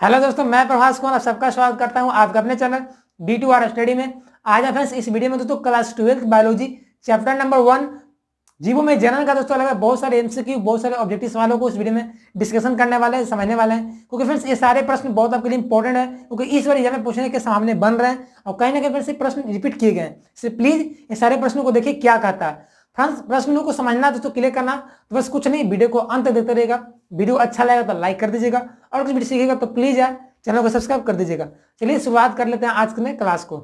Hello दोस्तों, मैं प्रभास कुमार, आप सबका स्वागत करता हूँ आपका अपने channel D two R study में। आज फ्रेंड्स इस वीडियो में दोस्तों class twelfth biology chapter number one जीवो में जनन का दोस्तों अलग है, बहुत सारे एमसीक्यू बहुत सारे ऑब्जेक्टिव सवालों को इस वीडियो में डिस्कशन करने वाले हैं, समझने वाले हैं। क्योंकि फ्रेंड्स ये सारे प्रश्न बहुत आपके लिए इंपॉर्टेंट है, क्योंकि इस बार एग्ज़ाम में पूछने के सामने बन रहे हैं और कहीं ना कहीं फ्रेंड्स प्रश्न रिपीट किए गए हैं। प्लीज़ ये सारे प्रश्नों को देखिए, क्या कहता है। फ्रेंड्स प्रश्नों को समझना दोस्तों क्लियर करना तो बस कुछ नहीं, वीडियो को अंत देखते रहेगा वीडियो अच्छा लगेगा तो लाइक कर दीजिएगा और कुछ वीडियो सीखेगा तो प्लीज़ यार चैनल को सब्सक्राइब कर दीजिएगा। चलिए, शुरुआत कर लेते हैं आज के क्लास को।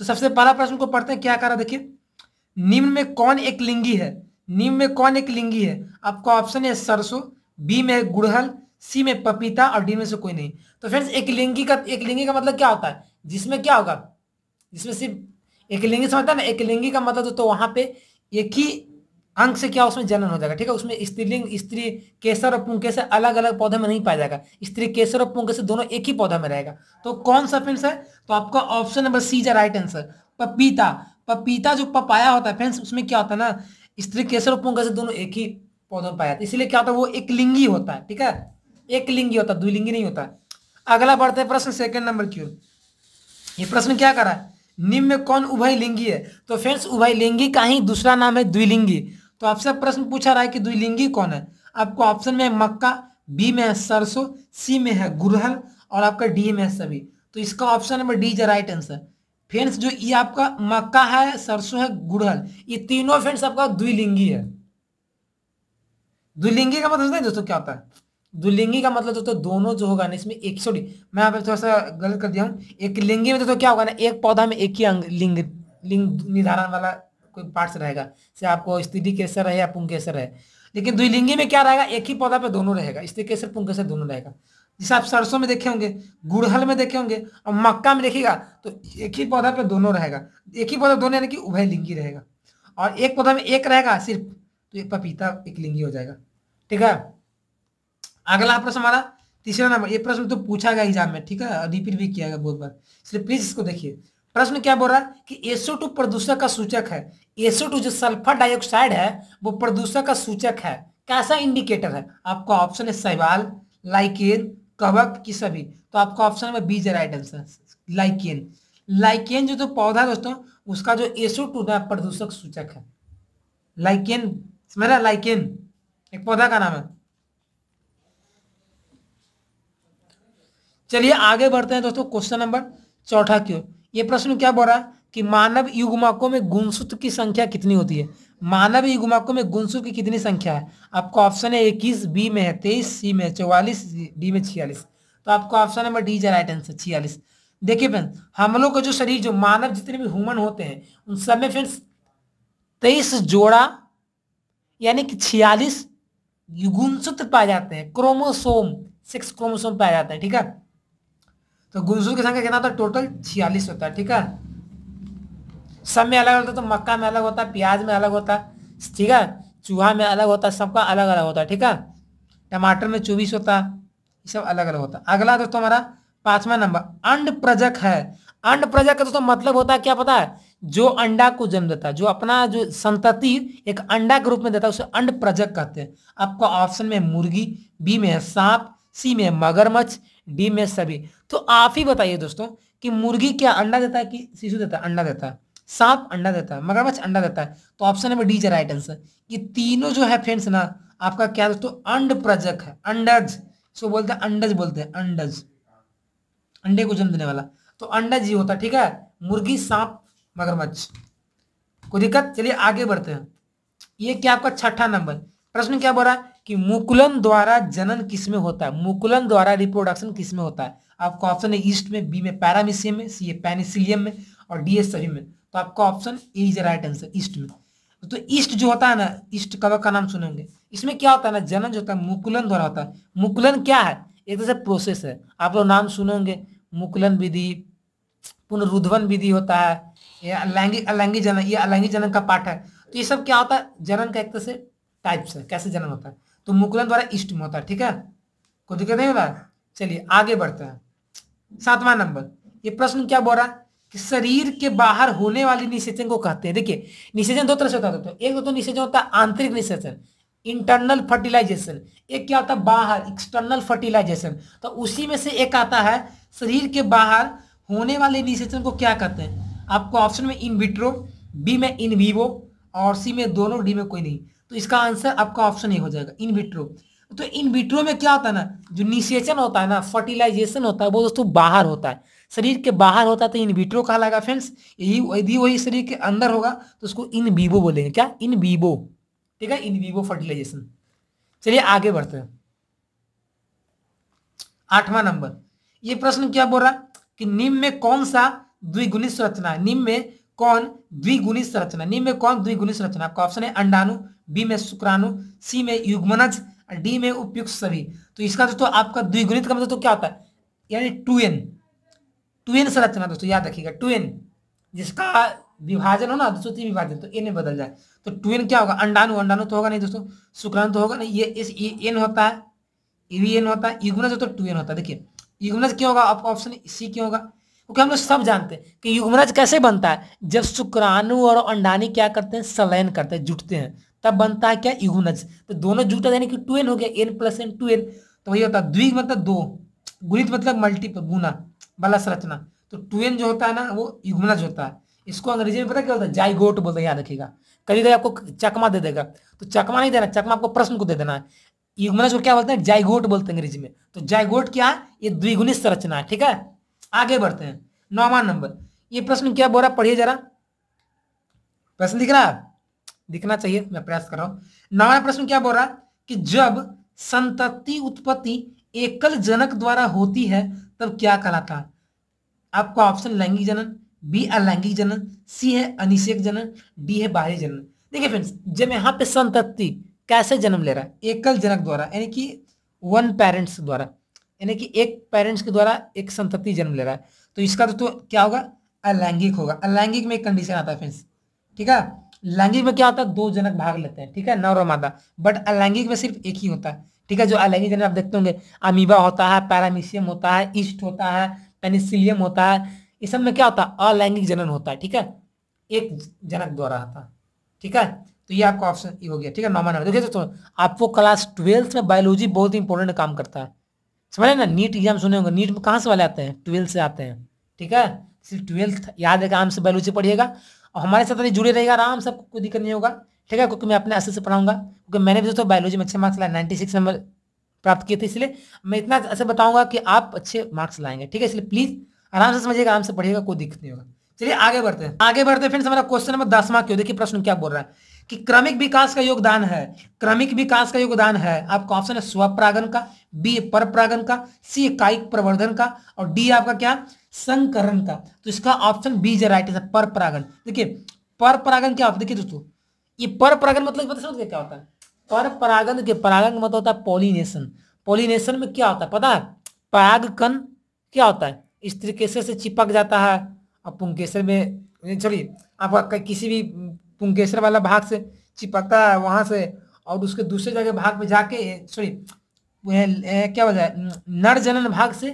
तो सबसे पहला प्रश्न को पढ़ते हैं, क्या करा? देखिए, निम्न में कौन एक लिंगी है? निम्न में कौन एक लिंगी है? आपका ऑप्शन है सरसों बी में गुड़हल सी में पपीता और डी में से कोई नहीं। तो फ्रेंड्स एक लिंगी का, एक लिंगी का मतलब क्या होता है? जिसमें क्या होगा? जिसमें सिर्फ़ एक लिंगी समझता है ना, एक लिंगी का मतलब तो वहाँ पे एक ही अंक से क्या उसमें जनन हो जाएगा, ठीक है? उसमें स्त्रीलिंग, स्त्री केसर और पुंके से अलग अलग पौधे में नहीं पाया जाएगा। स्त्री केसर और पुंके से दोनों एक ही पौधा में रहेगा। तो कौन सा फ्रेंड्स है? तो आपका ऑप्शन नंबर सी है राइट आंसर पपीता। पपीता जो पपाया होता है फ्रेंड्स उसमें क्या होता है ना? स्त्री केसर और पुंके से दोनों एक ही पौधे में पाया जाता है। इसीलिए क्या होता है, वो एक लिंगी होता है, ठीक है? एक लिंगी होता है द्विलिंगी नहीं होता। अगला बढ़ते प्रश्न सेकंड नंबर क्यों ये प्रश्न क्या करा है? निम्न में कौन उभय लिंगी है? तो फ्रेंड्स उभय लिंगी का ही दूसरा नाम है द्विलिंगी। तो आपसे प्रश्न पूछा रहा है कि द्विलिंगी कौन है? आपको ऑप्शन में मक्का बी में है सरसों सी में है गुरहल और आपका डी में है सभी। तो इसका option number D is right answer friends जो ये आपका मक्का है, सरसों है, गुड़हल, ये तीनों फ्रेंड्स आपका द्विलिंगी है। द्विलिंगी का मतलब दोस्तों क्या होता है? द्विलिंगी का मतलब दोस्तों दोनों जो होगा ना, इसमें एक सॉरी मैं यहाँ पे थोड़ा सा गलत कर दिया हूँ। एक लिंगी में दोस्तों क्या होगा ना, एक पौधा में एक ही अंग, लिंग लिंग निर्धारण वाला कोई पार्ट्स रहेगा। से आपको स्त्री केसर है या पुंकेसर है लेकिन द्विलिंगी में क्या रहेगा, एक ही पौधा पे दोनों रहेगा। स्त्री केसर पुंकेसर दोनों रहेगा। जैसे आप सरसों में देखे होंगे, गुड़हल में देखे होंगे, और मक्का में देखिएगा तो एक ही पौधा पे दोनों रहेगा। एक ही पौधा दोनों यानी कि उभय लिंगी रहेगा। और एक पौधा में एक रहेगा सिर्फ़ तो ये पपीता, एक लिंगी हो जाएगा। ठीक है? अगला प्रश्न हमारा, तीसरा नंबर, ये प्रश्न तो पूछा गया एग्ज़ाम में, ठीक है? रिपीट भी किया गया बहुत बार। इसलिए प्लीज़ इसको देखिए। प्रश्न क्या बोल रहा है कि एसओ टू प्रदूषक का सूचक है। एसओ टू जो सल्फ़र डाइऑक्साइड है, वो प्रदूषक का सूचक है। कैसा इंडिकेटर है? आपका ऑप्शन है सैवाल लाइकेन, कवक की सभी। तो आपका ऑप्शन है बीज राइट आंसर लाइकेन। लाइकेन जो तो पौधा है दोस्तों, उसका जो एसओ टू ना प्रदूषक सूचक है। लाइकेन समझ रहा लाइकेन? एक पौधा का नाम है। चलिए आगे बढ़ते हैं दोस्तों क्वेश्चन नंबर चौथा क्यों ये प्रश्न क्या बोल रहा है कि मानव युग्मकों में गुणसूत्र की संख्या कितनी होती है? मानव युग्मकों में गुणसूत्र की कितनी संख्या है? आपको ऑप्शन है इक्कीस बी में है तेईस सी में है चौवालीस डी में छियालीस। तो आपको option number D right answer छियालीस। देखिए फ्रेंड्स हम लोग का जो शरीर, जो मानव जितने भी ह्यूमन होते हैं, उन सब में फ्रेंड्स तेईस जोड़ा, यानी कि छियालीस गुणसूत्र पाए जाते हैं, क्रोमोसोम सिक्स क्रोमोसोम पाए जाते हैं, ठीक है? तो गुणसूत्र की संख्या कितना टोटल छियालीस होता है, ठीक है? सब में अलग होता है तो मक्का में अलग होता है, प्याज में अलग होता है, ठीक है? चूहा में अलग होता है, सबका अलग अलग होता है, ठीक है? टमाटर में चौबीस होता है, ये सब अलग अलग होता है। अगला दोस्तों हमारा पांचवा नंबर, अंड प्रजक है। अंड प्रजक का दोस्तों मतलब होता है, क्या पता है? जो अंडा को जन्म देता है, जो अपना जो संतति एक अंडा के रूप में देता है, उसे अंड प्रजक कहते हैं। आपका ऑप्शन में मुर्गी, बी में है सांप, सी में मगरमच्छ डी में सभी। तो आप ही बताइए दोस्तों कि मुर्गी क्या अंडा देता है कि शिशु देता है? अंडा देता है। सांप अंडा देता है, मगरमच्छ अंडा देता है। तो option number D right answer ये तीनों जो है फ्रेंड्स ना, आपका क्या दोस्तों? अंड प्रजक है। अंडज। इसको बोलते हैं अंडज, बोलते हैं अंडज। अंडे को जन्म देने वाला। तो अंडज ही होता है, ठीक है? मुर्गी, सांप, मगरमच्छ। कोई दिक्कत? चलिए आगे बढ़ते हैं। ये क्या आपका छठा नंबर? प्रश्न क्या बोल रहा है? कि मुकुलन द्वारा जनन किसमें होता है? मुकुलन द्वारा रिप्रोडक्शन किसमें होता है? आपका ऑप्शन है ईस्ट में बी में पैरामिसियम में सी है पेनिसिलियम में और डी है सभी में। तो आपका option A is right answer yeast में। तो ईस्ट जो होता है ना ईस्ट कवक का नाम सुनेंगे इसमें क्या होता है ना, जनन जो होता है, मुकुलन द्वारा होता है। मुकुलन क्या है? एक तरह से प्रोसेस है। आप लोग नाम सुनोगे मुकुलन विधि पुनरुद्वन विधि होता है, या अलैंगी अलैंगिक जनन, ये अलैंगी जनन का पार्ट है। तो ये सब क्या होता है? जनन का एक तरह से टाइप्स है। कैसे जनन होता है? तो मुकुलन द्वारा ईस्ट में होता है, ठीक है? कोई दिक्कत नहीं होता चलिए, आगे बढ़ते हैं। सातवां नंबर। ये प्रश्न क्या बोल रहा है? कि शरीर के बाहर होने वाली निषेचन को कहते हैं। देखिए, निषेचन दो तरह से होता है एक तो निषेचन, होता है आंतरिक निषेचन इंटरनल फर्टिलाइजेशन एक क्या होता है? बाहर एक्सटर्नल फर्टिलाइजेशन तो उसी में से एक आता है, शरीर के बाहर होने वाले निषेचन को क्या कहते हैं? आपको ऑप्शन में इन विट्रो बी में इन वीवो और सी में दोनों डी में कोई नहीं। तो इसका आंसर आपका ऑप्शन ए हो जाएगा इन विट्रो तो इन विट्रो में क्या होता है ना, जो निषेचन होता है ना फर्टिलाइजेशन होता है, वो दोस्तों बाहर होता है. शरीर के बाहर होता है तो इन विट्रो कहलाएगा फ्रेंड्स यही, यदि वही शरीर के अंदर होगा तो उसको इन वीवो बोलेंगे. क्या? इन वीवो ठीक है? इन वीवो फर्टिलाइजेशन चलिए आगे बढ़ते हैं. आठवां नंबर. ये प्रश्न क्या बोल रहा है? कि निम्न में कौन सा द्विगुणित संरचना निम्न में कौन द्विगुणित संरचना निम्न में कौन द्विगुणित संरचना आपका ऑप्शन है अंडाणु. बी में शुक्राणु, सी में युग्मनज डी में उपयुक्त सभी। तो इसका दोस्तों आपका द्विगुणित का मतलब तो क्या होता है? यानी टू एन। टू एन संरचना दोस्तों, याद रखिएगा, टू एन। जिसका विभाजन हो ना, दोस्तों विभाजन तो एन में बदल जाए। तो टू एन क्या होगा? अंडाणु अंडाणु तो होगा नहीं दोस्तों, शुक्राणु तो होगा नहीं, ये इस एन होता है ये एन होता है, युग्मनज तो टू एन होता है। देखिए, युग्मनज क्यों होगा? आपका ऑप्शन सी क्यों होगा? क्योंकि हम लोग सब जानते हैं कि युग्मनज कैसे बनता है? जब शुक्राणु और अंडानी क्या करते हैं? सलयन करते हैं, जुटते हैं। तब बनता है क्या? युग्मनज तो दोनों जुटा यानी कि टू एन हो गया N plus N two N तो वही होता है द्विग मतलब दो। गुणित मतलब मल्टीपल गुना वाला संरचना तो टू एन जो होता है ना, वो युग्मनज होता है। इसको अंग्रेज़ी में पता क्या होता है? जाइगोट बोलते हैं, याद रखिएगा। कभी कभी आपको चकमा दे देगा। तो चकमा नहीं देना, चकमा आपको प्रश्न को दे देना है। युग्मनज को क्या बोलते हैं? जाइगोट बोलते हैं अंग्रेज़ी में। तो जाइगोट क्या है? ये द्विगुणित संरचना है, ठीक है? आगे बढ़ते हैं। नौवा नंबर। ये प्रश्न क्या बोल रहा पढ़िए जरा। प्रश्न दिख रहा है? दिखना चाहिए, मैं प्रयास कर रहा हूँ। नवा प्रश्न क्या बोल रहा कि जब संतति उत्पत्ति एकल जनक द्वारा होती है, तब क्या कहलाता है? आपका ऑप्शन लैंगिक जनन, बी अलैंगिक जनन, सी है अनिषेक जनन, डी है बाह्य जनन। देखिए फ्रेंड्स जब यहाँ पे संतति कैसे जन्म ले रहा है? एकल जनक द्वारा, यानी कि वन पेरेंट्स द्वारा, यानी कि एक पेरेंट्स के द्वारा एक संतति जन्म ले रहा है। तो इसका तो क्या होगा? अलैंगिक होगा। अलैंगिक में एक कंडीशन आता है फ्रेंड्स ठीक है? लैंगिक में क्या होता है? दो जनक भाग लेते हैं, ठीक है? नर और मादा बट अलैंगिक में सिर्फ़ एक ही होता है, ठीक है? जो अलैंगिक जनक आप देखते होंगे अमीबा होता है पैरामीशियम होता है ईस्ट होता है पेनिसिलियम होता है, इस सब में क्या होता है? अलैंगिक जनन होता है, ठीक है? एक जनक द्वारा आता ठीक है? तो ये आपका ऑप्शन हो गया, ठीक है? नॉर्मल नंबर देखिए तो आपको क्लास ट्वेल्थ में बायोलॉजी बहुत इंपॉर्टेंट काम करता है। समझे ना? नीट एग्ज़ाम सुने होंगे। नीट में कहाँ से वाले आते हैं? ट्वेल्थ से आते हैं, ठीक है? सिर्फ़ ट्वेल्थ याद है आराम से बायोलॉजी पढ़िएगा। और हमारे साथ जुड़े रहेगा आराम से कोई दिक्कत नहीं होगा। ठीक है, क्योंकि मैं अपने अच्छे से पढ़ाऊँगा, क्योंकि मैंने भी दोस्तों बायोलॉजी में अच्छे मार्क्स लाए नाइन्टी सिक्स नंबर प्राप्त किए थे, इसलिए मैं इतना ऐसे बताऊँगा कि आप अच्छे मार्क्स लाएँगे। ठीक है, इसलिए प्लीज़ आराम से समझिएगा, आराम से पढ़िएगा, कोई दिक्कत नहीं होगा। चलिए, आगे बढ़ते हैं। आगे बढ़ते फ्रेंड्स हमारा क्वेश्चन नंबर दसवां क्यों? देखिए, प्रश्न क्या बोल रहा है कि क्रमिक विकास का योगदान है। क्रमिक विकास का योगदान है। आपका ऑप्शन है स्वपरागन का बी पर परागन का सी कायिक प्रवर्धन का, और डी आपका क्या? संकरण का तो इसका ऑप्शन बी जो राइट है पर परागन देखिए पर परागन क्या देखिए दोस्तों, ये पर परागन मतलब क्या होता है? पर परागन के परागन मतलब होता है पॉलिनेशन पॉलिनेशन में क्या होता है? पता है? परागकण क्या होता है? इस तरीके से चिपक जाता है। और पुंकेसर में चलिए आपका किसी भी पुंकेसर वाला भाग से चिपकता है वहाँ से, और उसके दूसरे जगह भाग में जाके सॉरी क्या है? नर जनन भाग से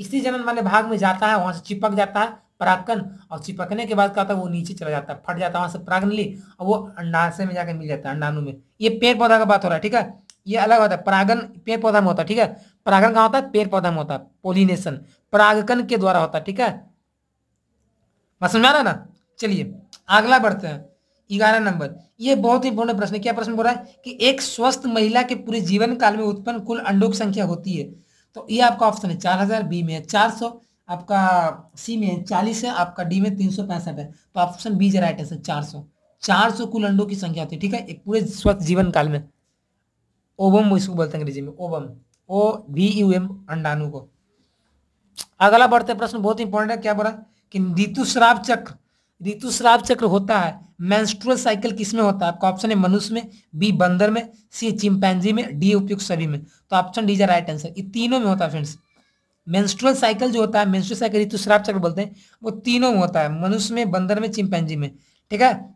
इसी जनन वाले भाग में जाता है, वहाँ से चिपक जाता है परागकन और चिपकने के बाद क्या होता है वो नीचे चला जाता है, फट जाता है, वहाँ से परागन ली और वो अंडाशय में जाकर मिल जाता है, अंडाणु में। ये पेड़ पौधा का बात हो रहा है, ठीक है? ये अलग होता है परागन पेड़ पौधा में होता है, ठीक है? परागन कहाँ होता है? पेड़ पौधा में होता है पोलिनेशन परागकन के द्वारा होता है, ठीक है? बात समझ रहा ना? चलिए, अगला बढ़ते हैं, ग्यारह नंबर, ये बहुत इंपॉर्टेंट प्रश्न क्या प्रश्न बोल रहा है? कि एक स्वस्थ महिला के पूरे जीवन काल में उत्पन्न कुल अंडों की संख्या होती है। तो ये आपका ऑप्शन है चार हज़ार, बी में है चार सौ, आपका सी में चालीस है, आपका डी में तीन सौ पैंसठ है। तो ऑप्शन बी जो राइट है चार सौ। चार सौ कुल अंडों की संख्या होती है, ठीक है? एक पूरे स्वस्थ जीवन काल में। ओबम इसको बोलते हैं अंग्रेज़ी में, ovum. O V U M, अंडाणु को। अगला बढ़ते प्रश्न, बहुत इंपॉर्टेंट है, क्या बोला? कि ऋतुस्राव चक्र। ऋतुस्राव चक्र होता है। मेंस्ट्रुअल साइकिल किसमें होता है? आपका ऑप्शन है मनुष्य में बी बंदर में सी चिंपैंजी में डी उपयुक्त सभी में। तो ऑप्शन डी राइट आंसर ये तीनों में होता है फ्रेंड्स मेंस्ट्रुअल साइकिल जो होता है मेंस्ट्रुअल साइकिल ऋतुस्राव चक्र बोलते हैं वो तीनों में होता है। मनुष्य में बंदर में चिंपैंजी में। ठीक है?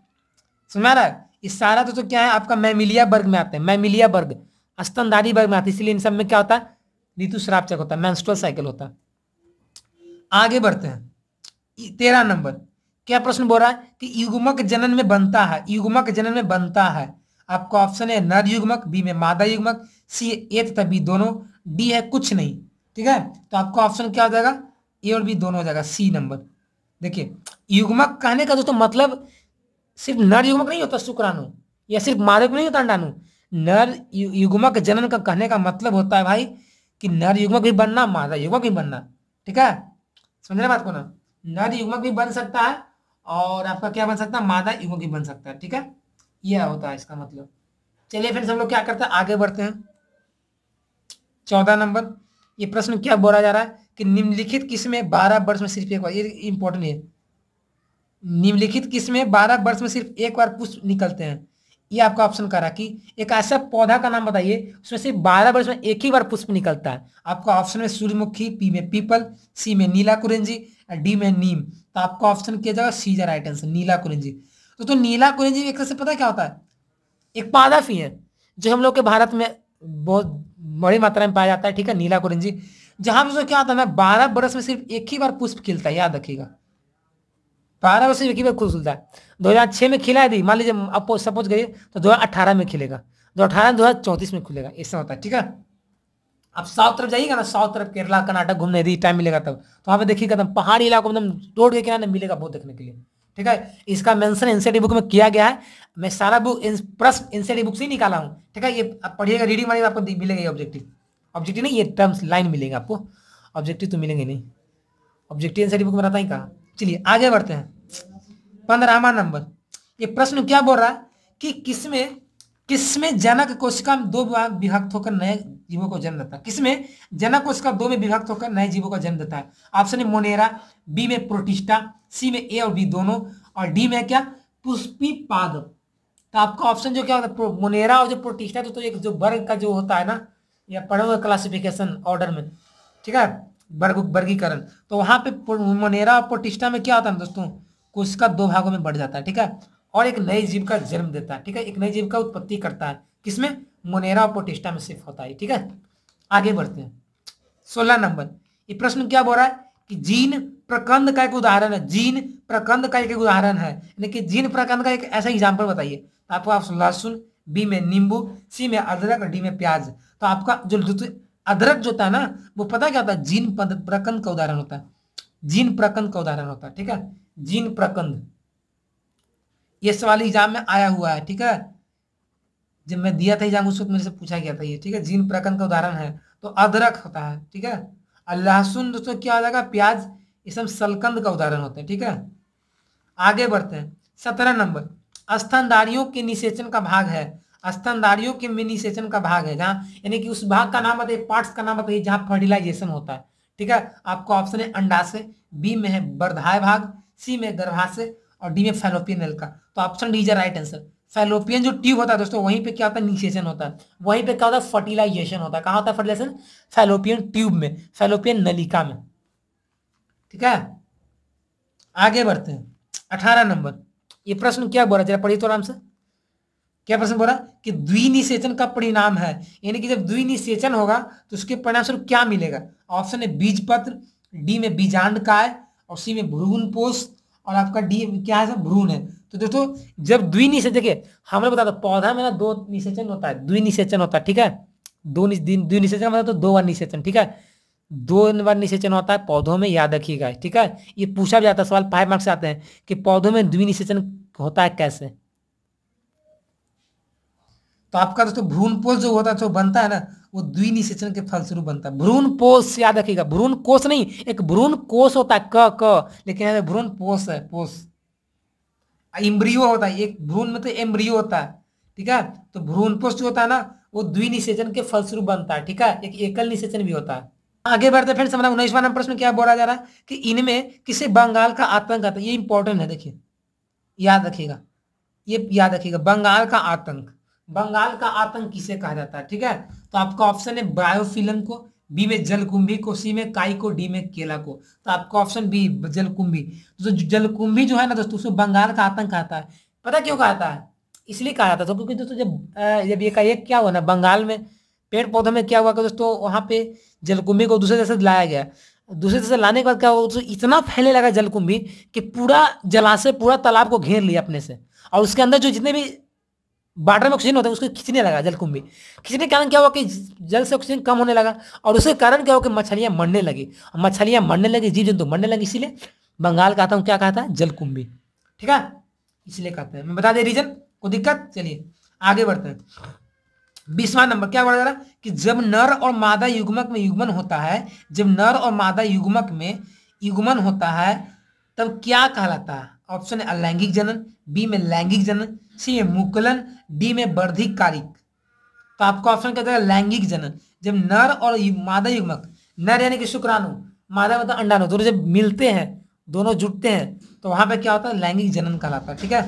समझ रहा इस सारा तो, तो क्या है? आपका मैमिलिया वर्ग में आते हैं। मैमिलिया वर्ग स्तनधारी वर्ग में आते हैं। इसलिए इन सब में क्या होता है? ऋतुस्राव चक्र होता है मेंस्ट्रुअल साइकिल होता है। आगे बढ़ते हैं। तेरह नंबर। क्या प्रश्न बोल रहा है? कि युग्मक जनन में बनता है, युग्मक जनन में बनता है। आपका ऑप्शन है नर युग्मक बी में मादा युग्मक सी ए तथा बी दोनों। डी है कुछ नहीं, ठीक है? तो आपका ऑप्शन क्या हो जाएगा? ए और बी दोनों हो जाएगा सी नंबर देखिए, युग्मक कहने का दोस्तों मतलब सिर्फ़ नर युग्मक नहीं होता, शुक्राणु, या सिर्फ़ मादक नहीं होता, अंडाणु। नर युग्मक जनन का कहने का मतलब होता है भाई कि नर युग्मक भी बनना, मादा युग्मक भी बनना, ठीक है? समझ रहे बात को ना? नर युग्मक भी बन सकता है और आपका क्या बन सकता है? मादा युग्मक भी बन सकता है, ठीक है? यह होता है इसका मतलब। चलिए फिर हम लोग क्या करते हैं? आगे बढ़ते हैं। चौदह नंबर, ये प्रश्न क्या बोला जा रहा है कि निम्नलिखित किसमें बारह वर्ष में सिर्फ़ एक बार? ये इंपॉर्टेंट है निम्नलिखित किसमें बारह वर्ष में सिर्फ़ एक बार पुष्प निकलते हैं? ये आपका ऑप्शन करा कि एक ऐसा पौधा का नाम बताइए, उसमें सिर्फ़ बारह वर्ष में एक ही बार पुष्प निकलता है। आपका ऑप्शन में सूर्यमुखी पी में पीपल सी में नीला कुरेंजी डी में नीम। तो आपका ऑप्शन किया जाएगा सी जा राइट आंसर नीला कुरेंजी। तो, तो नीला कुरेंजी एक तरह से पता क्या होता है? एक पादप ही है जो हम लोग के भारत में बहुत बड़ी मात्रा में पाया जाता है ठीक है नीला कुरेंजी। जहाँ पर क्या होता है बारह बरस में सिर्फ़ एक ही बार पुष्प खिलता है याद रखिएगा। बारह वर्ष एक ही बार खुलता है। दो हज़ार छह में खिला दी मान लीजिए सपोज़ करिए तो दो हज़ार अठारह में खिलेगा। दो अठारह दो हज़ार चौंतीस में खुलेगा ऐसा होता है ठीक है। अब साउथ तरफ़ जाइएगा ना, साउथ तरफ़ केरला, कर्नाटक घूमने यदि टाइम मिलेगा तब। तो वहाँ पे देखिएगा एकदम पहाड़ी इलाकों में एकदम रोड के किनारे मिलेगा बहुत देखने के लिए। ठीक है? इसका मेंशन एनसीडी बुक में किया गया है। मैं सारा बुक प्रश्न एनसीडी बुक से ही निकाला हूँ। ठीक है? ये आप पढ़िएगा रीडिंग वाली आपको मिलेगा ये ऑब्जेक्टिव ऑब्जेक्टिव नहीं, ये टर्म्स लाइन मिलेगा आपको। ऑब्जेक्टिव तो मिलेंगे नहीं। ऑब्जेक्टिव एनसीडी बुक में रहता ही कहा? चलिए, आगे बढ़ते हैं। पंद्रहवा नंबर। ये प्रश्न क्या बोल रहा है? कि किसमें किसमें जनक कोशिका में दो विभक्त होकर नए जीवों को जन्म देता है। किसमें? जनक कोशिका दो में विभक्त होकर नए जीवों का जन्म देता है। ऑप्शन है मोनेरा बी में प्रोटिस्टा सी में ए और बी दोनों और डी में क्या? पुष्पी पाद तो आपका ऑप्शन जो क्या होता है? मोनेरा और जो प्रोटिस्टा तो, तो एक जो वर्ग का जो होता है ना या पढ़े क्लासिफिकेशन ऑर्डर में ठीक है? वर्ग वर्गीकरण। तो वहाँ पे मोनेरा और प्रोटिस्टा में क्या होता है दोस्तों? कोशिका दो भागों में बढ़ जाता है ठीक है? और एक नए जीव का जन्म देता है ठीक है? एक नए जीव का उत्पत्ति करता है। किसमें? मोनेरा पोटिस्टा में शिफ्ट होता है, ठीक है? आगे बढ़ते हैं। सोलह नंबर, ये प्रश्न क्या बोल रहा है? कि जीन प्रकंद का एक उदाहरण है, जीन प्रकंद का एक उदाहरण है। यानी कि जीन प्रकंद का एक ऐसा एग्ज़ाम्पल बताइए। आपको आप लहसुन बी में नींबू, सी में अदरक और डी में प्याज। तो आपका जो अदरक जो है ना, वो पता क्या होता है जीन प्रकंद का उदाहरण होता है। जीन प्रकंद का उदाहरण होता है, ठीक है? जीन प्रकंद। ये सवाल एग्ज़ाम में आया हुआ है, ठीक है? जब मैं दिया था एग्ज़ाम उस वक्त मेरे से पूछा गया था ये, ठीक है? जीन प्रकंद का उदाहरण है तो अदरक होता है, ठीक है? और लहसुन दोस्तों क्या हो जाएगा? प्याज, ये सब सलकंद का उदाहरण होता है, ठीक है? आगे बढ़ते हैं। सत्रह नंबर, स्तनधारियों के निषेचन का भाग है। स्तनधारियों के निषेचन का भाग है, जहाँ, यानी कि उस भाग का नाम बताइए पार्ट्स का नाम बताइए, जहाँ फर्टिलाइजेशन होता है, ठीक है? आपका ऑप्शन है अंडाशय बी में है बर्धाय भाग सी में गर्भाशय, और डी में फैलोपियन नल का। तो option D is right answer fallopian जो ट्यूब होता है दोस्तों, वहीं पे क्या होता है? निषेचन होता है। वहीं पे क्या होता है? फर्टिलाइजेशन होता है। कहाँ होता है फर्टिलाइजेशन फैलोपियन ट्यूब में फैलोपियन नलिका में। ठीक है? आगे बढ़ते हैं। अठारह नंबर। ये प्रश्न क्या बोला? जरा पढ़िए तो आराम से। क्या प्रश्न बोला? कि द्विनिषेचन का परिणाम है। यानी कि जब द्विनिषेचन होगा तो उसके परिणाम स्वरूप क्या मिलेगा? ऑप्शन है बीज पत्र डी में बीजांड काय और सी में भ्रूण पोष और आपका डी क्या है भ्रूण है। तो दोस्तों, जब द्विनिषेचन, देखिए, हमने बता दो पौधा में ना दो निषेचन होता है द्वि द्विनिषेचन होता है, ठीक है? दो द्विनिषेचन मतलब तो दो बार निषेचन, ठीक है? दो बार निषेचन होता है, पौधों में याद रखिएगा, ठीक है? ये पूछा भी जाता है, सवाल फाइव मार्क्स आते हैं कि पौधों में द्वि द्विनिषेचन होता है कैसे? तो आपका दोस्तों भ्रूण पोष जो होता है, जो बनता है ना, वो द्विनिषेचन के फलस्वरूप बनता है। भ्रूण पोष याद रखिएगा भ्रूण कोष नहीं, एक भ्रूण कोष होता है, क क, लेकिन यहाँ भ्रूण पोष है, पोष। इम्ब्रियो होता है, एक भ्रूण में तो एम्ब्रियो होता है, ठीक है? तो भ्रूण पोष जो होता है ना, वो द्विनिषेचन के फलस्वरूप बनता है, ठीक है? एक एकल निषेचन भी होता है। आगे बढ़ते फ्रेंड्स, हमारा उन्नीसवा नंबर प्रश्न क्या बोला जा रहा है? कि इनमें किसे बंगाल का आतंक आता है? ये इंपॉर्टेंट है, देखिए। याद रखिएगा। ये याद रखिएगा, बंगाल का आतंक। बंगाल का आतंक किसे कहा जाता है? ठीक है? तो आपका ऑप्शन है बायोफिल्म को बी में जलकुंभी, को सी में काई, को डी में केला को। तो आपका ऑप्शन बी जलकुंभी। तो जलकुंभी जो है ना दोस्तों, उसमें बंगाल का आतंक आता है। पता क्यों कहा है? इसलिए कहा जाता था क्योंकि दोस्तों जब जब ये का एक क्या हुआ ना, बंगाल में पेड़ पौधों में क्या हुआ कि दोस्तों वहाँ पे जलकुंभी को दूसरे देश से लाया गया। दूसरे देश से लाने के बाद क्या हुआ इतना फैलने लगा जलकुंभी कि पूरा जलाशय, पूरा तालाब को घेर लिया अपने से। और उसके अंदर जो जितने भी वाटर में ऑक्सीजन होता है, उसको खींचने लगा जलकुंभी खींचने के कारण क्या हुआ कि जल से ऑक्सीजन कम होने लगा और उसके कारण क्या हुआ कि मछलियाँ मरने लगी। मछलियाँ मरने लगी जीव जंतु मरने लगी, इसीलिए बंगाल कहता हूँ, क्या कहता है? जलकुंभी ठीक है? इसलिए कहते हैं। मैं बता दे रीजन को दिक्कत? चलिए, आगे बढ़ते हैं। बीसवा नंबर, क्या बढ़ रहा कि जब नर और मादा युग्मक में युग्मन होता है, जब नर और मादा युग्मक में युग्मन होता है, तब क्या कहलाता है? ऑप्शन है, अलैंगिक जनन, बी में लैंगिक जनन, सी में मुकलन, डी में वर्धिक कारिक। तो आपका ऑप्शन कहता है लैंगिक जनन। जब नर और मादा युग्मक, नर यानी कि शुक्राणु, मादा मतलब अंडाणु, दोनों जब मिलते हैं, दोनों जुटते हैं तो वहाँ पे क्या होता है? लैंगिक जनन कहलाता है, ठीक है?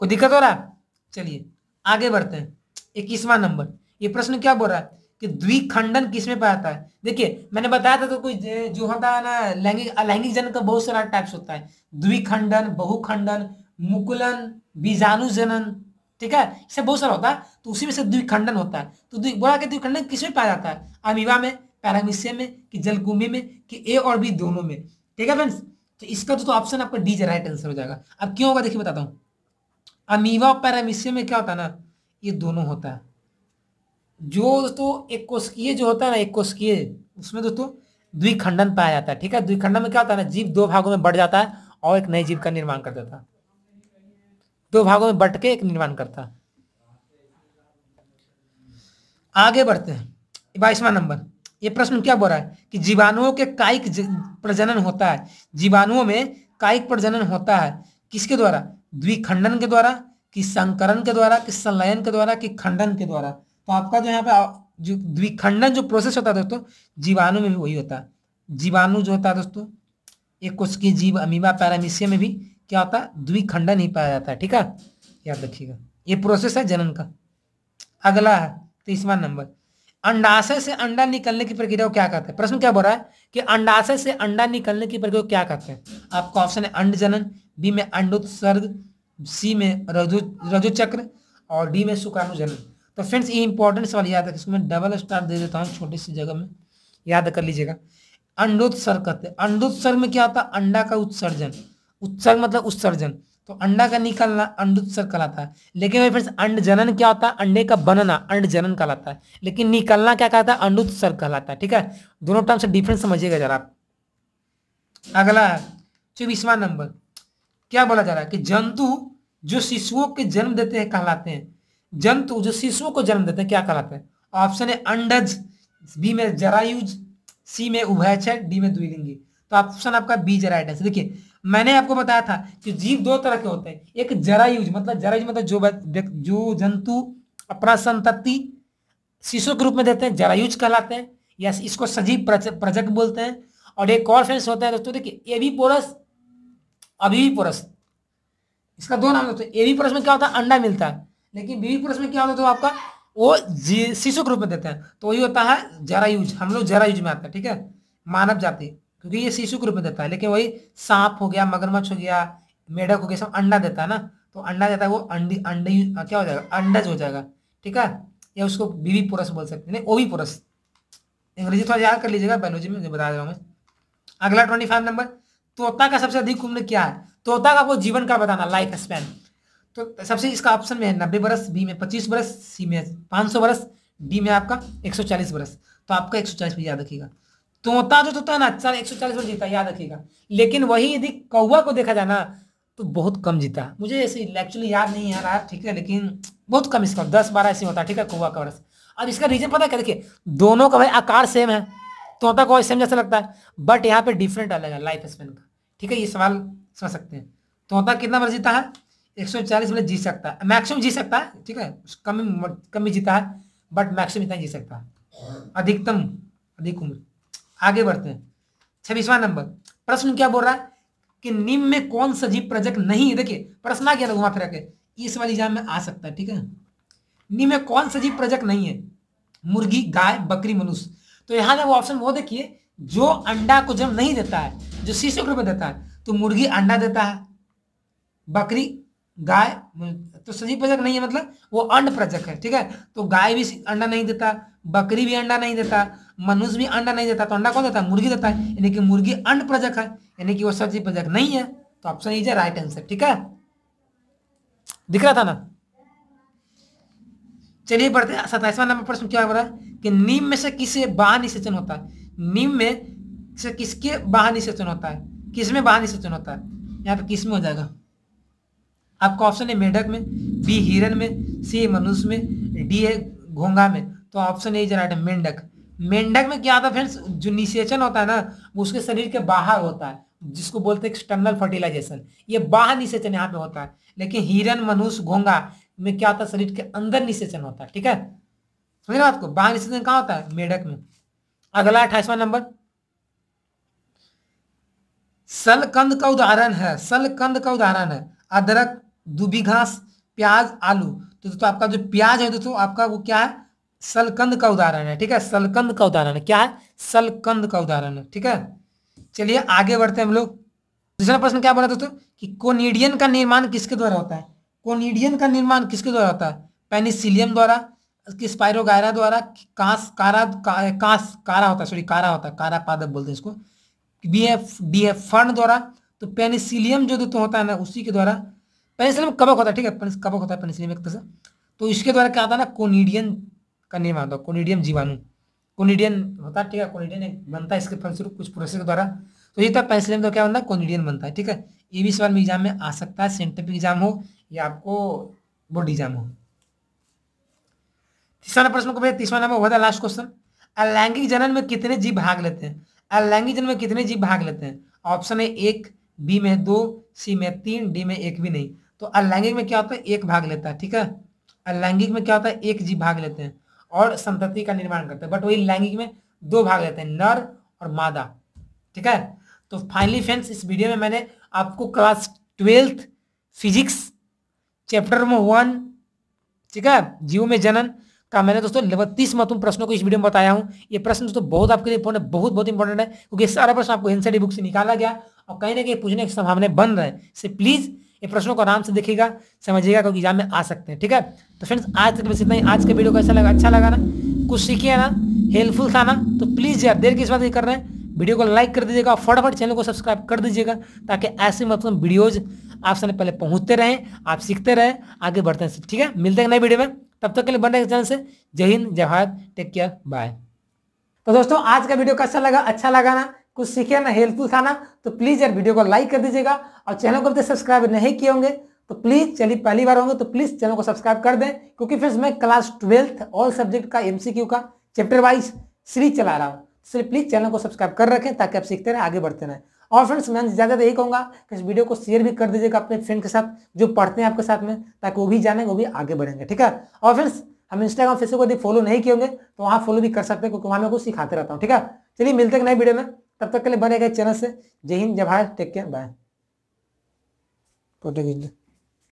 कोई दिक्कत हो रहा है? चलिए, आगे बढ़ते हैं। इक्कीसवां नंबर। ये प्रश्न क्या बोल रहा है? कि द्विखंडन किसमें पाया जाता है? देखिए मैंने बताया था तो कोई जो होता है ना लैंगिक अलैंगिक जनन का बहुत सारा टाइप्स होता है। द्विखंडन बहुखंडन मुकुलन बीजाणु जनन ठीक है? इसे बहुत सारा होता है तो उसी में से द्विखंडन होता है। तो बोला कि द्विखंडन किसमें पाया जाता है? अमीवा में पैरामिशियम में कि जलकुंभी में कि ए और बी दोनों में। ठीक है फ्रेंड्स तो इसका तो, तो ऑप्शन आपका डी राइट आंसर हो जाएगा। अब क्यों होगा? देखिए बताता हूँ। अमीवा और पैरामिशियम में क्या होता है ना ये दोनों होता है। जो दोस्तों एक कोशिकीय जो होता है ना, एक कोशिकीय, उसमें दोस्तों द्विखंडन पाया जाता है, ठीक है? द्विखंडन में क्या होता है ना, जीव दो भागों में बढ़ जाता है और एक नए जीव का निर्माण कर देता दो भागों में बट के एक निर्माण करता आगे बढ़ते हैं। बाईसवा नंबर। ये प्रश्न क्या बोल रहा है कि जीवाणुओं के कायिक प्रजनन होता है। जीवाणुओं में कायिक प्रजनन होता है किसके द्वारा? द्विखंडन के द्वारा, कि संकरण के द्वारा, कि संलयन के द्वारा, कि खंडन के द्वारा। तो आपका जो यहाँ पे, जो द्विखंडन जो प्रोसेस होता है दोस्तों, जीवाणु में भी वही होता है। जीवाणु जो होता है दोस्तों, एक कोष की जीव अमीबा पैरामीसिया में भी क्या होता है, द्विखंडन ही पाया जाता है, ठीक है? याद रखिएगा। ये प्रोसेस है जनन का। अगला है, तीसवा नंबर। अंडाशय से अंडा निकलने की प्रक्रिया को क्या कहते हैं? प्रश्न क्या बोल रहा है कि अंडाशय से अंडा निकलने की प्रक्रिया को क्या कहते हैं? आपका ऑप्शन है अंड जनन बी में अंडोत्सर्ग सी में रजु रजु चक्र और डी में शुक्राणु जनन। तो फ्रेंड्स ये इंपॉर्टेंट सवाल याद है इसको मैं डबल स्टार दे देता हूँ छोटी सी जगह में। याद कर लीजिएगा। अंडोत्सर्ग कहते हैं। अंडोत्सर्ग में क्या होता है? अंडा का उत्सर्जन। उत्सर्ग मतलब उत्सर्जन। तो अंडा का निकलना अंडोत्सर्ग कहलाता है। लेकिन भाई फ्रेंड्स अंड जनन क्या होता है? अंडे का बनना, अंड जनन कहलाता है। लेकिन निकलना क्या कहता है? अंडोत्सर्ग कहलाता है, ठीक है? दोनों टर्म से डिफरेंस समझिएगा जरा। अगला है, चौबीसवा नंबर। क्या बोला जा रहा है कि जंतु जो शिशुओं के जन्म देते हैं, कहलाते हैं। जंतु जो शिशुओं को जन्म देते हैं, क्या कहलाते हैं? ऑप्शन है अंडज। बी में जरायुज सी में उभयचर डी में द्विलिंगी। तो ऑप्शन आपका बी जराइड आंसर देखिए, मैंने आपको बताया था कि जीव दो तरह के होते हैं। एक जरायुज मतलब जरायुज मतलब जो जो जंतु अपना संतति शिशु के रूप में देते हैं जरायुज कहलाते हैं, या इसको सजीव प्रजक बोलते हैं। और एक और फ्रेंड्स होता है, दोस्तों, देखिए एवी पोरस अभी पुरुष इसका दो नाम होते हैं एवी पोरस में क्या होता है? अंडा मिलता है। लेकिन बीवी पुरुष में क्या होता है तो आपका, वो शिशु के रूप में देते हैं। तो वही होता है जरा यूज़। हम लोग जरा यूज़ में आता है, ठीक है? मानव जाति, क्योंकि ये शिशु के रूप में देता है। लेकिन वही सांप हो गया, मगरमच्छ हो गया, मेढक हो गया, सब अंडा देता है ना? तो अंडा देता है वो अंडी, अंडे क्या हो जाएगा? अंडज हो जाएगा, ठीक है? या उसको बीवी पुरुष बोल सकते हैं। ओवी पुरुष। अंग्रेज़ी थोड़ा याद कर लीजिएगा बायोलॉजी में बता रहा हूँ अगला ट्वेंटी फाइव नंबर, तोता का सबसे अधिक उम्र क्या है? तोता का वो जीवन का बताना, लाइफ स्पैन। तो सबसे इसका ऑप्शन में है नब्बे बरस बी में पच्चीस बरस सी में पाँच सौ बरस डी में आपका एक सौ चालीस बरस। तो आपका एक सौ चालीस याद रखिएगा। तोता जो तोता है ना, चल, एक सौ चालीस बरस जीता, याद रखिएगा। लेकिन वही यदि कौआ को देखा जाए ना तो बहुत कम जीता। मुझे ऐसे एक्चुअली याद नहीं आ रहा, ठीक है, लेकिन बहुत कम इसका, दस बारह ऐसे होता है ठीक है कौआ का बरस। अब इसका रीजन पता क्या, देखिए, दोनों का भाई आकार सेम है। तोता को सेम जैसा लगता है बट यहाँ पे डिफरेंट अलग है लाइफ स्पेन का। ठीक है, ये सवाल समझ सकते हैं। तोता कितना बार जीता है? एक सौ चालीस मिनट जी सकता है। मैक्सिमम जी सकता है, ठीक है? कम कम भी जीता है बट मैक्सिमम इतना जी सकता है। अधिकतम, अधिक उम्र। आगे बढ़ते हैं। छब्बीसवा नंबर। प्रश्न क्या बोल रहा है कि निम्न में कौन सा जीव प्रजक नहीं है? देखिए, प्रश्न आ गया घुमा फिरा के। इस वाली एग्ज़ाम में आ सकता है, ठीक है? निम्न में कौन सा जीव प्रजक नहीं है? मुर्गी, गाय, बकरी, मनुष्य। तो यहाँ जब ऑप्शन वो देखिए, जो अंडा को जन्म नहीं देता है, जो शिशु के रूप में देता है तो मुर्गी अंडा देता है, बकरी गाय तो सजीव प्रजक नहीं है मतलब वो अंड प्रजक है, ठीक है? तो गाय भी अंडा नहीं देता, बकरी भी अंडा नहीं देता, मनुष्य भी अंडा नहीं देता तो अंडा कौन देता है? मुर्गी देता है। यानी कि मुर्गी अंड प्रजक है, यानी कि वो सजीव प्रजक नहीं है। तो ऑप्शन इज़ राइट आंसर ठीक है? दिख रहा था ना? चलिए बढ़ते सताइसवा नंबर प्रश्न क्या बोला कि नीम में से किसे बाहर निषेचन होता है? नीम में से किसके बाहर निषेचन होता है? किसमें बाहर निषेचन होता है? यहाँ पे किसमें हो जाएगा? आपका ऑप्शन है मेढक में, बी हिरन में, सी मनुष्य में, डी है घोंगा में। तो ऑप्शन ए है मेंढक। मेंढक में क्या होता है फ्रेंड्स जो निषेचन होता है ना, वो उसके शरीर के बाहर होता है, जिसको बोलते हैं एक्सटर्नल फर्टिलाइजेशन ये बाहर निषेचन यहाँ पे होता है। लेकिन हिरन, मनुष्य घोंगा में क्या होता है? शरीर के अंदर निषेचन होता है, ठीक है? समझ बात को? बाहर निषेचन कहाँ होता है? मेढक में। अगला अठाईसवा नंबर। सलकंद का उदाहरण है, सलकंद का उदाहरण है। अदरक दुबी घास, प्याज, आलू। तो दोस्तों, आपका जो प्याज है दोस्तों, आपका वो क्या है? सलकंद का उदाहरण है, ठीक है? सलकंद का उदाहरण है। क्या है? सलकंद का उदाहरण है, ठीक है? चलिए, आगे बढ़ते हैं हम लोग। दूसरा प्रश्न क्या बोला दोस्तों? कि कोनिडियन का निर्माण किसके द्वारा होता है? कोनिडियन का निर्माण किसके द्वारा होता है? पेनिसिलियम द्वारा स्पायरोगायरा द्वारा कांस, कारा कांस, कारा होता है, सॉरी, कारा होता है कारा पादप बोलते हैं इसको। B F D F fern द्वारा तो पेनिसिलियम जो दोस्तों होता है ना, उसी के द्वारा पेनिसिलियम कबक होता है, ठीक है? कबक होता है पेनिसिलियम एक तरह से। तो इसके द्वारा क्या होता है ना, कोनिडियन का निर्माण होता है कोनिडियम जीवाणु। कोनिडियन होता है, ठीक है? कोनिडियन बनता है, इसके फलस्वरूप कुछ प्रोसेस के द्वारा। तो ये तो पेनिसिलियम तो क्या बनता है, कोनिडियन बनता है, ठीक है? ये भी सवाल में एग्ज़ाम में आ सकता है सेंटिफिक एग्ज़ाम हो या आपको बोर्ड एग्ज़ाम हो। तीसरा प्रश्न को भैया, तीसरा नंबर हुआ था लास्ट क्वेश्चन अलैंगिक जनन में कितने जीव भाग लेते हैं? अलैंगिक जनन में कितने जीव भाग लेते हैं? ऑप्शन है एक बी में दो सी में तीन डी में एक भी नहीं। तो अलैंगिक में क्या होता है? एक भाग लेता है, ठीक है? अलैंगिक में क्या होता है? एक जीव भाग लेते हैं और संतति का निर्माण करते हैं, बट वही लैंगिक में दो भाग लेते हैं, नर और मादा, ठीक है? तो फाइनली फ्रेंड्स इस वीडियो में मैंने आपको class twelfth physics chapter number one ठीक है? जीव में जनन का मैंने दोस्तों बत्तीस महत्वपूर्ण प्रश्नों को इस वीडियो में बताया हूँ। ये प्रश्न दोस्तों बहुत आपके लिए इंपॉर्टेंट बहुत बहुत इंपॉर्टेंट है, क्योंकि सारा प्रश्न आपको एनसीडी बुक से निकाला गया और कहीं ना कहीं पूछने की संभावना बन रहे हैं। इससे प्लीज़ ये प्रश्नों को आराम से देखिएगा, समझिएगा, क्योंकि एग्ज़ाम में आ सकते हैं, ठीक है? तो फ्रेंड्स आज तक बस इतना ही। आज का वीडियो कैसा लगा अच्छा लगा ना? कुछ सीखिए ना हेल्पफुल था ना? तो प्लीज़ यार देर किस बात ये कर रहे हैं? वीडियो को लाइक कर दीजिएगा फटाफट चैनल को सब्सक्राइब कर दीजिएगा, ताकि ऐसे मतलब वीडियोज़ आप सामने पहले पहुँचते रहें, आप सीखते रहें, आगे बढ़ते हैं ठीक है? मिलते हैं नए वीडियो में। तब तक के लिए बन रहे चैनल से। जय हिंद, जय भारत टेक केयर बाय तो दोस्तों, आज का वीडियो कैसा लगा? अच्छा लगा ना? कुछ सीखे ना हेल्पफुल था ना तो प्लीज़ यार वीडियो को लाइक कर दीजिएगा। और चैनल को अभी सब्सक्राइब नहीं किए होंगे तो प्लीज़ चलिए पहली बार होंगे तो प्लीज़ चैनल को सब्सक्राइब कर दें। क्योंकि फ्रेंड्स, मैं क्लास ट्वेल्थ ऑल सब्जेक्ट का एमसीक्यू का चैप्टर वाइज सीरीज़ चला रहा हूँ। इसलिए प्लीज़ चैनल को सब्सक्राइब कर रखें, ताकि आप सीखते रहें, आगे बढ़ते रहें। और फ्रेंड्स, मैं ज़्यादा यही कहूँगा कि इस वीडियो को शेयर भी कर दीजिएगा अपने फ्रेंड के साथ, जो पढ़ते हैं आपके साथ में, ताकि वो भी जाने, वो भी आगे बढ़ेंगे, ठीक है? और फ्रेंड्स, हम इंस्टाग्राम फेसबुक यदि फॉलो नहीं किए होंगे तो वहाँ फॉलो भी कर सकते हैं, क्योंकि वहाँ मैं कुछ सिखाते रहता हूँ, ठीक है? चलिए मिलते हैं नए वीडियो में। तब तक के लिए बने गए चैनल से। जय हिंद, जय भारत, टेक केयर, बाय।